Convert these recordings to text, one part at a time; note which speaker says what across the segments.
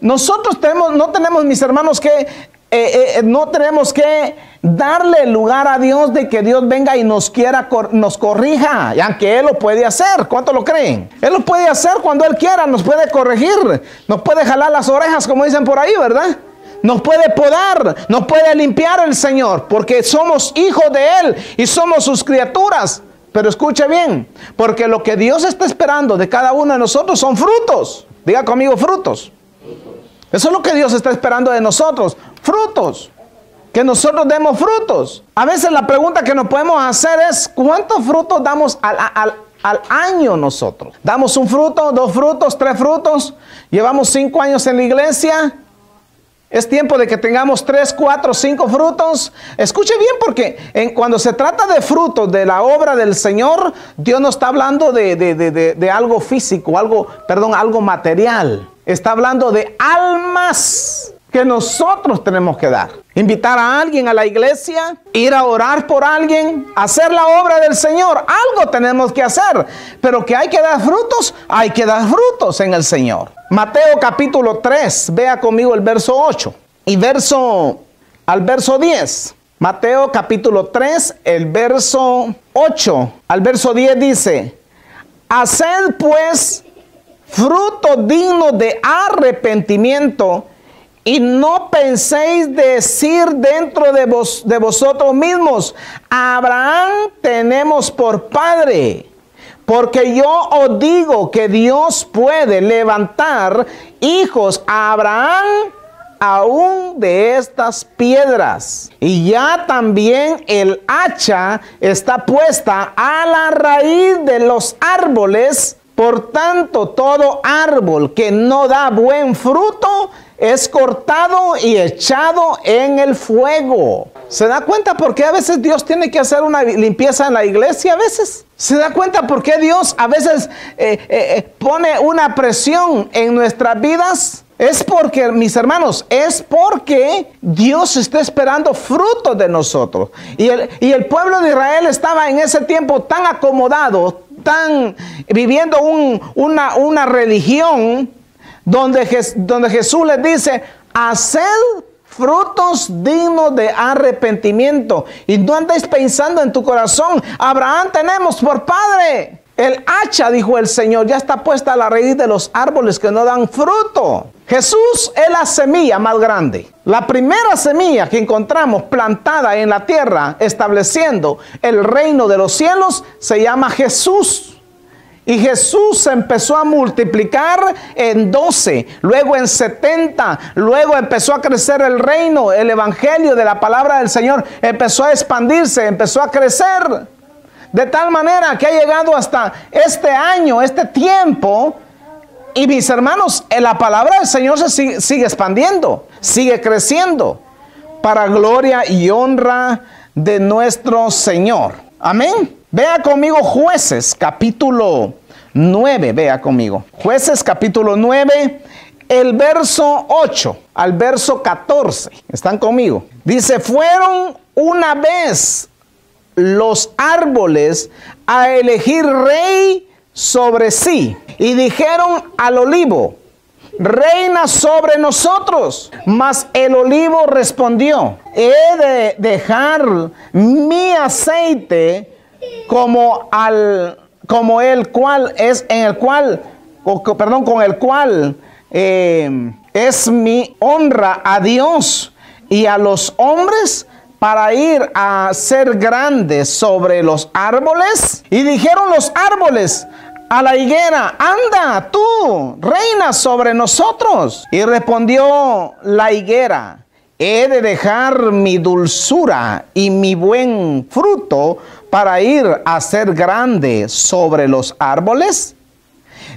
Speaker 1: Nosotros tenemos, no tenemos, mis hermanos, que eh, eh, no tenemos que darle lugar a Dios de que Dios venga y nos quiera, nos corrija, y aunque Él lo puede hacer, ¿cuánto lo creen? Él lo puede hacer cuando Él quiera, nos puede corregir, nos puede jalar las orejas, como dicen por ahí, ¿verdad? Nos puede podar, nos puede limpiar el Señor, porque somos hijos de Él y somos sus criaturas. Pero escuche bien, porque lo que Dios está esperando de cada uno de nosotros son frutos. Diga conmigo frutos. Eso es lo que Dios está esperando de nosotros, frutos. Que nosotros demos frutos. A veces la pregunta que nos podemos hacer es, ¿cuántos frutos damos al, año nosotros? ¿Damos un fruto, dos frutos, tres frutos? ¿Llevamos cinco años en la iglesia? Es tiempo de que tengamos tres, cuatro, cinco frutos. Escuche bien porque en, cuando se trata de frutos de la obra del Señor, Dios no está hablando de, de algo físico, algo, perdón, algo material. Está hablando de almas que nosotros tenemos que dar. Invitar a alguien a la iglesia, ir a orar por alguien, hacer la obra del Señor. Algo tenemos que hacer. Pero que hay que dar frutos, hay que dar frutos en el Señor. Mateo capítulo 3, vea conmigo el verso 8 y verso al verso 10. Mateo capítulo 3, el verso 8 al verso 10 dice, Haced pues fruto digno de arrepentimiento y no penséis decir dentro de, vos, de vosotros mismos, Abraham tenemos por padre. Porque yo os digo que Dios puede levantar hijos a Abraham aún de estas piedras. Y ya también el hacha está puesta a la raíz de los árboles. Por tanto, todo árbol que no da buen fruto es cortado y echado en el fuego. ¿Se da cuenta por qué a veces Dios tiene que hacer una limpieza en la iglesia? A veces. ¿Se da cuenta por qué Dios a veces eh, eh, eh, pone una presión en nuestras vidas? Es porque, mis hermanos, es porque Dios está esperando fruto de nosotros. Y el, y el, pueblo de Israel estaba en ese tiempo tan acomodado, tan viviendo una, una religión donde, donde Jesús les dice, haced frutos dignos de arrepentimiento. Y no andéis pensando en tu corazón, Abraham tenemos por padre. El hacha, dijo el Señor, ya está puesta a la raíz de los árboles que no dan fruto. Jesús es la semilla más grande. La primera semilla que encontramos plantada en la tierra, estableciendo el reino de los cielos, se llama Jesús. Y Jesús empezó a multiplicar en 12, luego en 70, luego empezó a crecer el reino, el evangelio de la palabra del Señor empezó a expandirse, empezó a crecer. De tal manera que ha llegado hasta este año, este tiempo. Y mis hermanos, la palabra del Señor se sigue, sigue expandiendo, sigue creciendo para gloria y honra de nuestro Señor. Amén. Vea conmigo jueces capítulo 9, vea conmigo. Jueces capítulo 9, el verso 8 al verso 14. ¿Están conmigo? Dice, fueron una vez los árboles a elegir rey sobre sí. Y dijeron al olivo, reina sobre nosotros. Mas el olivo respondió, he de dejar mi aceite como al como el cual es en el cual, perdón, con el cual eh, es mi honra a Dios y a los hombres para ir a ser grandes sobre los árboles. Y dijeron los árboles a la higuera, anda tú, reina sobre nosotros. Y respondió la higuera, he de dejar mi dulzura y mi buen fruto para ir a ser grande sobre los árboles?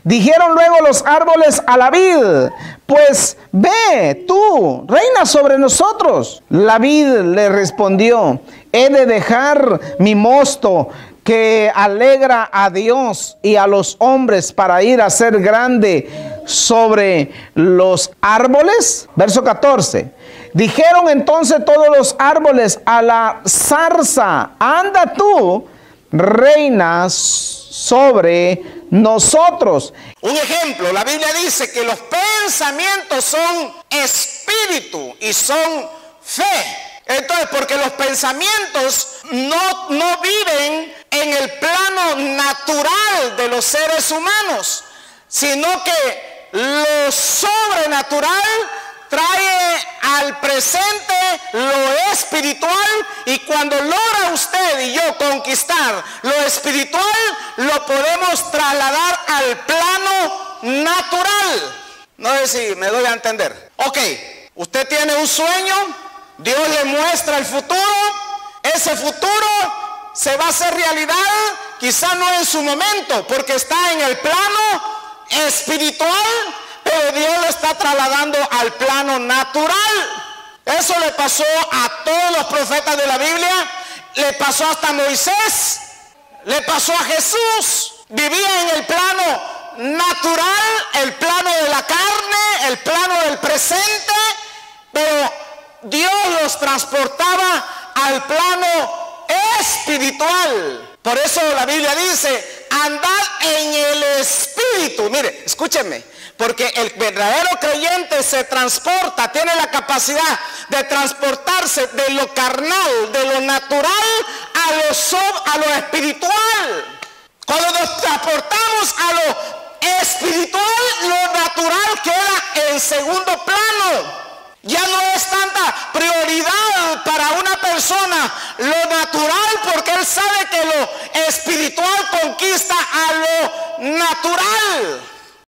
Speaker 1: Dijeron luego los árboles a la vid, pues ve tú, reina sobre nosotros. La vid le respondió, he de dejar mi mosto que alegra a Dios y a los hombres para ir a ser grande sobre los árboles. Verso 14. Dijeron entonces todos los árboles a la zarza, anda tú, reinas sobre nosotros.
Speaker 2: Un ejemplo, la Biblia dice que los pensamientos son espíritu y son fe. Entonces, porque los pensamientos no, no viven en el plano natural de los seres humanos, sino que lo sobrenatural trae al presente lo espiritual y cuando logra usted y yo conquistar lo espiritual, lo podemos trasladar al plano natural. No sé si me doy a entender. Ok, usted tiene un sueño, Dios le muestra el futuro, ese futuro se va a hacer realidad, quizá no en su momento, porque está en el plano espiritual, Dios lo está trasladando al plano natural. Eso le pasó a todos los profetas de la Biblia, le pasó hasta Moisés, le pasó a Jesús. Vivía en el plano natural, el plano de la carne, el plano del presente, pero Dios los transportaba al plano espiritual. Por eso la Biblia dice, andad en el espíritu. Mire, escúchenme, porque el verdadero creyente se transporta, tiene la capacidad de transportarse de lo carnal, de lo natural a lo, a lo espiritual. Cuando nos transportamos a lo espiritual, lo natural queda en segundo plano. Ya no es tanta prioridad para una lo natural porque él sabe que lo espiritual conquista a lo natural.